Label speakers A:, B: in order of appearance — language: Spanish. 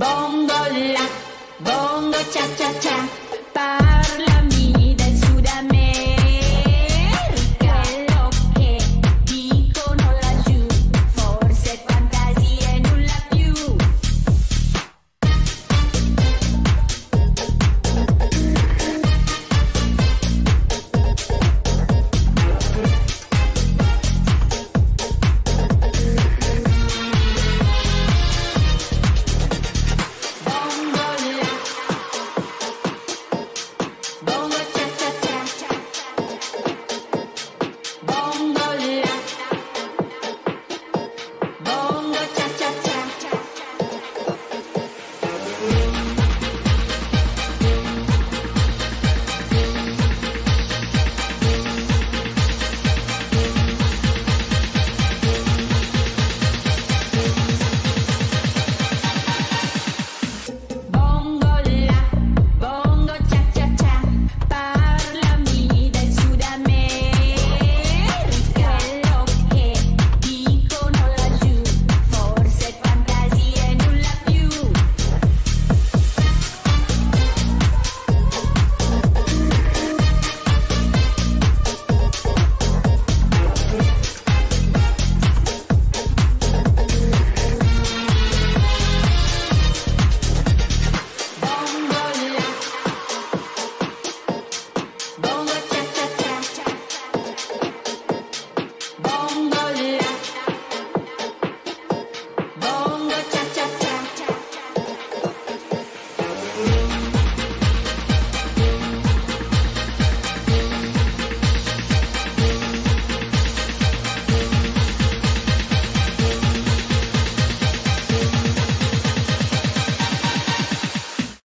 A: Bongo la, bongo cha cha cha.